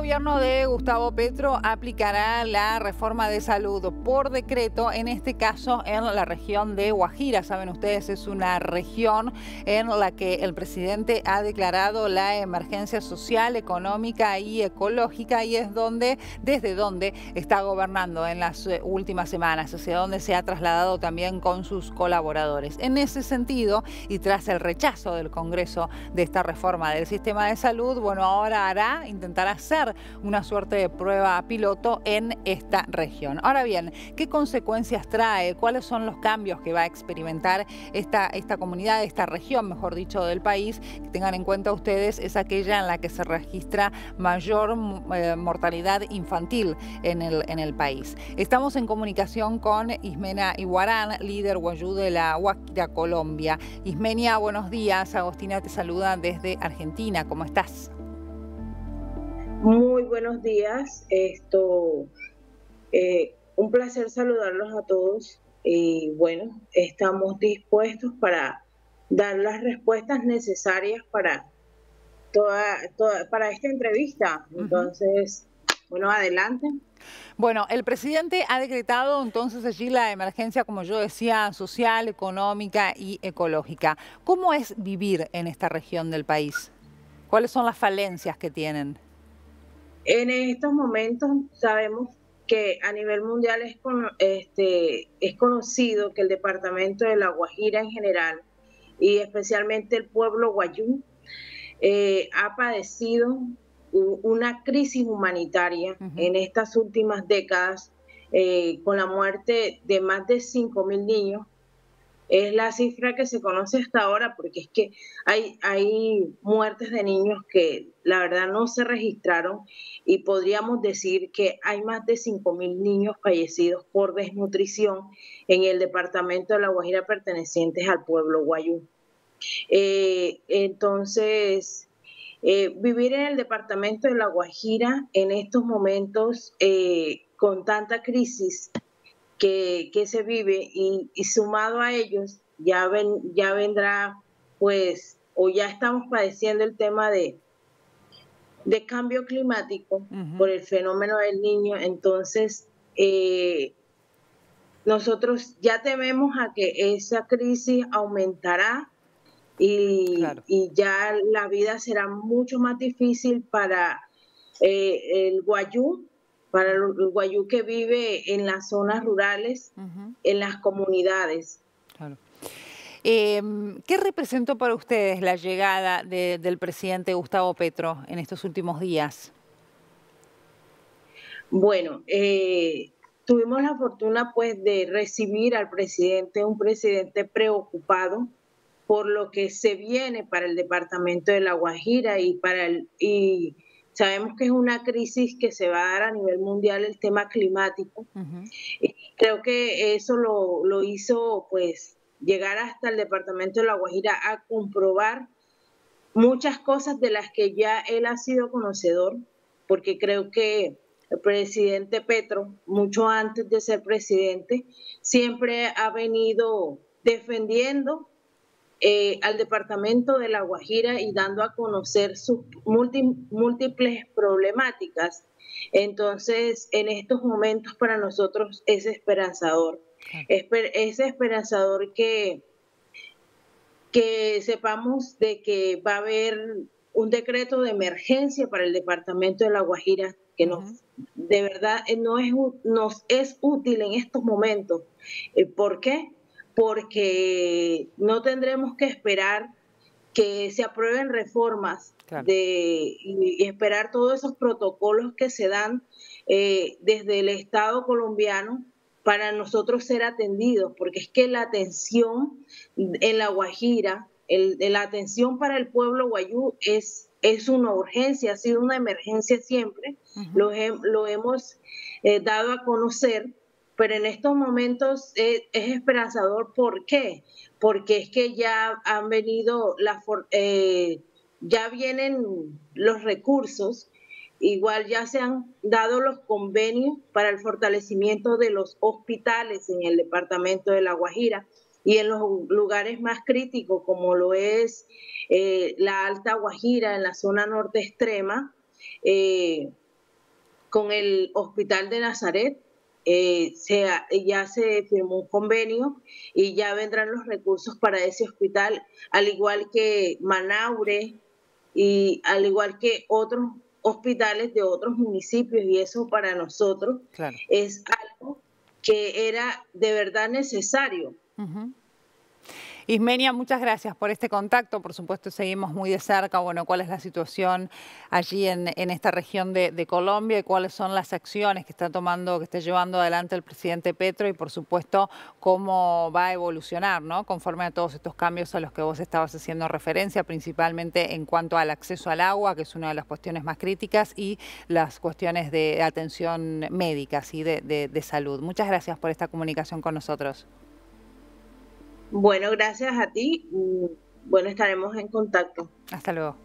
gobierno de Gustavo Petro aplicará la reforma de salud por decreto, en este caso en la región de Guajira. Saben ustedes, es una región en la que el presidente ha declarado la emergencia social, económica y ecológica y es donde, desde donde está gobernando en las eh, últimas semanas, hacia donde se ha trasladado también con sus colaboradores. En ese sentido, y tras el rechazo del Congreso de esta reforma del sistema de salud, bueno, ahora hará, intentará hacer una suerte de prueba piloto en esta región. Ahora bien, ¿qué consecuencias trae? ¿Cuáles son los cambios que va a experimentar esta, esta comunidad, esta región, mejor dicho, del país? Que tengan en cuenta ustedes, es aquella en la que se registra mayor eh, mortalidad infantil en el, en el país. Estamos en comunicación con Ismena Iguarán, líder guayú de la Huaquira, Colombia. Ismenia, buenos días. Agostina te saluda desde Argentina. ¿Cómo estás? Muy buenos días. Esto, eh, un placer saludarlos a todos. Y bueno, estamos dispuestos para dar las respuestas necesarias para toda, para esta entrevista. Entonces, bueno, adelante. Bueno, el presidente ha decretado entonces allí la emergencia, como yo decía, social, económica y ecológica. ¿Cómo es vivir en esta región del país? ¿Cuáles son las falencias que tienen? En estos momentos sabemos que a nivel mundial es, este, es conocido que el departamento de La Guajira en general y especialmente el pueblo guayú eh, ha padecido una crisis humanitaria en estas últimas décadas eh, con la muerte de más de 5.000 niños es la cifra que se conoce hasta ahora, porque es que hay, hay muertes de niños que la verdad no se registraron y podríamos decir que hay más de 5.000 niños fallecidos por desnutrición en el departamento de La Guajira pertenecientes al pueblo guayú. Eh, entonces, eh, vivir en el departamento de La Guajira en estos momentos eh, con tanta crisis que, se vive y, sumado a ellos ya, ven, ya vendrá pues o ya estamos padeciendo el tema de, de cambio climático por el fenómeno del niño, entonces eh, nosotros ya tememos a que esa crisis aumentará y, y ya la vida será mucho más difícil para eh, el guayú para el guayú que vive en las zonas rurales, en las comunidades. Em, ¿Qué representó para ustedes la llegada del presidente Gustavo Petro en estos últimos días? Bueno, eh, tuvimos la fortuna pues de recibir al presidente, un presidente preocupado por lo que se viene para el departamento de La Guajira y para el y Sabemos que es una crisis que se va a dar a nivel mundial el tema climático. creo que eso lo, lo hizo pues llegar hasta el departamento de La Guajira a comprobar muchas cosas de las que ya él ha sido conocedor, porque creo que el presidente Petro, mucho antes de ser presidente, siempre ha venido defendiendo eh, al departamento de La Guajira y dando a conocer sus múltiples problemáticas. Entonces, en estos momentos para nosotros es esperanzador. Es, esperanzador que, que sepamos de que va a haber un decreto de emergencia para el departamento de La Guajira que nos, de verdad eh, no es, nos es útil en estos momentos. Eh, ¿Por qué? Porque no tendremos que esperar que se aprueben reformas de, y, esperar todos esos protocolos que se dan eh, desde el Estado colombiano para nosotros ser atendidos, porque es que la atención en La Guajira, el, la atención para el pueblo guayú es, es una urgencia, ha sido una emergencia siempre, lo, lo, hemos eh, dado a conocer pero en estos momentos es, esperanzador. ¿Por qué? Porque es que ya han venido, la, eh, ya vienen los recursos, igual ya se han dado los convenios para el fortalecimiento de los hospitales en el departamento de La Guajira y en los lugares más críticos como lo es eh, la Alta Guajira en la zona norte extrema. Eh, con el Hospital de Nazaret. Eh, ya se firmó un convenio y ya vendrán los recursos para ese hospital, al igual que Manaure y al igual que otros hospitales de otros municipios y eso para nosotros es algo que era de verdad necesario. Ismenia, muchas gracias por este contacto. Por supuesto, seguimos muy de cerca, bueno, cuál es la situación allí en, esta región de, Colombia y cuáles son las acciones que está tomando, que está llevando adelante el presidente Petro y, por supuesto, cómo va a evolucionar, ¿no? Conforme a todos estos cambios a los que vos estabas haciendo referencia, principalmente en cuanto al acceso al agua, que es una de las cuestiones más críticas, y las cuestiones de atención médica, y de salud. Muchas gracias por esta comunicación con nosotros. Bueno, gracias a ti. Mm, bueno, estaremos en contacto. Hasta luego.